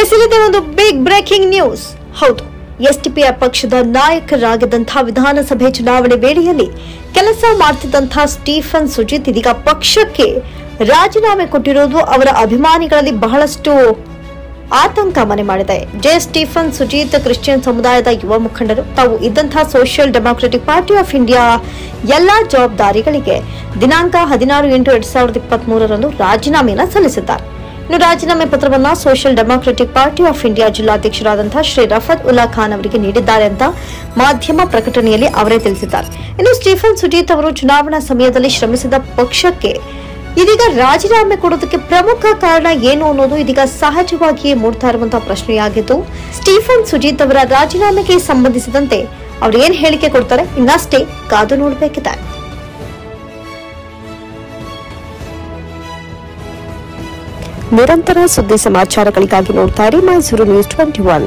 ಎಸಲಿದೆ ಒಂದು big breaking news ಹೌದು ಎಸ್ಟಿಪಿಯ ಪಕ್ಷದ ನಾಯಕರಾಗಿದ್ದಂತಹ ವಿಧಾನಸಭೆ ಚುನಾವಣೆ ವೇಳೆಯಲ್ಲಿ ಕೆಲಸ ಮಾಡ್ತಿದ್ದಂತಹ ಸ್ಟೀಫನ್ ಸುಜಿತ್ ಇದೀಗ ಪಕ್ಷಕ್ಕೆ ರಾಜೀನಾಮೆ ಕೊಟ್ಟಿರೋದು ಅವರ ಅಭಿಮಾನಿಗಳಲ್ಲಿ ಬಹಳಷ್ಟು ಆತಂಕ ಮನೆ ಮಾಡಿದೆ. ಜೆ. ಸ್ಟೀಫನ್ ಸುಜೀತ್, ಕ್ರಿಶ್ಚಿಯನ್ ಸಮುದಾಯದ ಯುವ ಮುಖಂಡರು, ತಾವು ಇದ್ದಂತಹ social democratic party of India ಎಲ್ಲಾ ಜವಾಬ್ದಾರಿಗಳಿಗೆ ದಿನಾಂಕ ಹದಿನಾರು ಎಂಟು ಎರಡ್ ಸಾವಿರದ ಇಪ್ಪತ್ತ್ ಮೂರರಂದು ರಾಜೀನಾಮೆಯನ್ನು ಸಲ್ಲಿಸಿದ್ದಾರೆ. ಇನ್ನು ರಾಜೀನಾಮೆ ಪತ್ರವನ್ನ social democratic party of India ಜಿಲ್ಲಾಧ್ಯಕ್ಷರಾದಂತಹ Shri Rafat Ulla Khan ಅವರಿಗೆ ನೀಡಿದ್ದಾರೆ ಅಂತ ಮಾಧ್ಯಮ ಪ್ರಕಟಣೆಯಲ್ಲಿ ಅವರೇ ತಿಳಿಸಿದ್ದಾರೆ. ಇನ್ನು ಸ್ಟೀಫನ್ ಸುಜೀತ್ ಅವರು ಚುನಾವಣಾ ಸಮಯದಲ್ಲಿ ಶ್ರಮಿಸಿದ ಪಕ್ಷಕ್ಕೆ ಇದೀಗ ರಾಜೀನಾಮೆ ಕೊಡೋದಕ್ಕೆ ಪ್ರಮುಖ ಕಾರಣ ಏನು ಅನ್ನೋದು ಇದೀಗ ಸಹಜವಾಗಿಯೇ ಮೂಡ್ತಾ ಇರುವಂತಹ ಪ್ರಶ್ನೆಯಾಗಿದ್ದು, ಸ್ಟೀಫನ್ ಸುಜೀತ್ ಅವರ ರಾಜೀನಾಮೆಗೆ ಸಂಬಂಧಿಸಿದಂತೆ ಅವ್ರು ಏನ್ ಹೇಳಿಕೆ ಕೊಡ್ತಾರೆ ಇನ್ನಷ್ಟೇ ಕಾದು ನೋಡಬೇಕಿದೆ. ನಿರಂತರ ಸುದ್ದಿ ಸಮಾಚಾರಗಳಿಗಾಗಿ ನೋಡ್ತಾ ಇರಿ ಮೈಸೂರು ನ್ಯೂಸ್ ಟ್ವೆಂಟಿ ಒನ್.